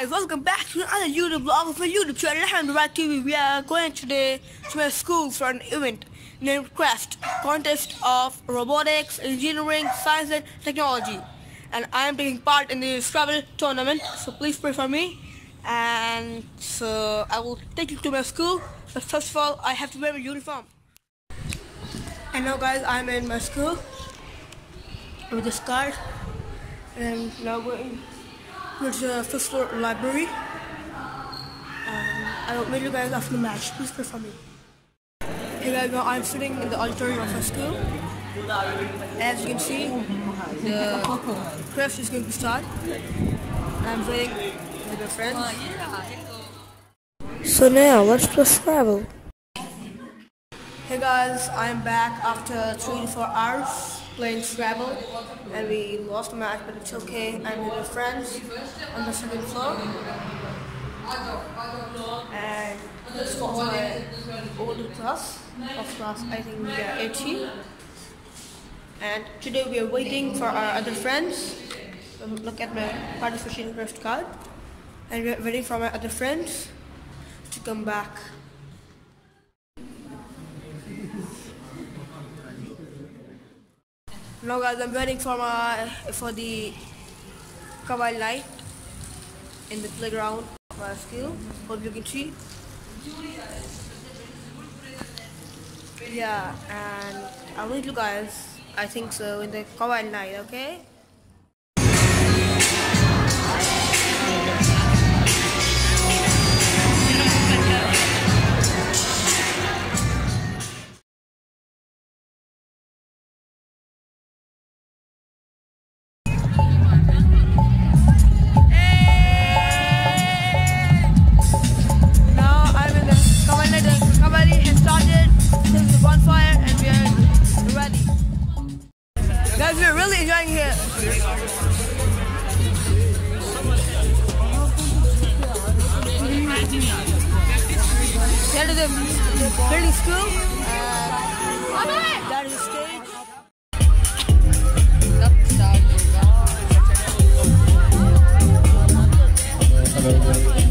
guys, welcome back to another YouTube vlog my YouTube channel Ahmad Mubarak TV. We are going today to my school for an event named CREST, Contest of Robotics, Engineering, Science and Technology. And I am taking part in the Scrabble tournament, so please pray for me. And so I will take you to my school, but first of all, I have to wear my uniform. And now guys, I'm in my school with this card. And now going there's a fifth floor library. Um, I will meet you guys after the match. Please pray for me. Hey guys, I'm sitting in the auditorium of our school. As you can see, the CREST is going to start. I'm playing with my friends. So now, let's play Scrabble. Hey guys, I'm back after three to four hours playing Scrabble and we lost the match but it's okay. I'm with my friends on the second floor. And this was my old class of class I think we are 18 and today we are waiting for our other friends. Um, look at my participation craft card. And we're waiting for my other friends to come back Now guys, I'm waiting for my for the qawwali light in the playground of our school. Hope you can see. Yeah, and I'll meet you guys. I think so in the qawwali night. Okay. Enjoying here. That is the building school. That is the stage. मैं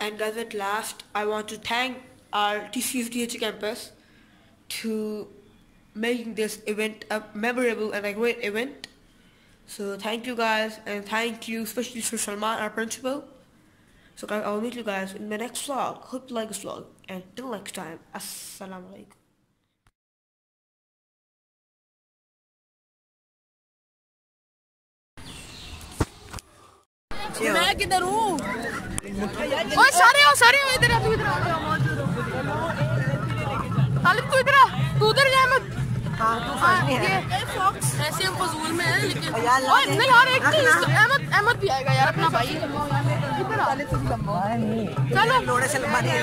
And guys, at last, I want to thank our TCSDH campus to making this event a memorable and a great event. So thank you guys, and thank you especially for Salman, our principal. So guys, I'll meet you guys in my next vlog. Hope you like this vlog, and till next time, Assalamu alaikum. मैं किधर हूँ ओए सारे हो सारे हो इधर आ, तू इधर आ तालिब तू इधर आ तू उधर जा मत हाँ, ये ऐसे हम फजूल में हैं लेकिन ओए नहीं यार एक अहमद अहमद भी आएगा यार अपना भाई। चलो। लोड़े से लंबा नहीं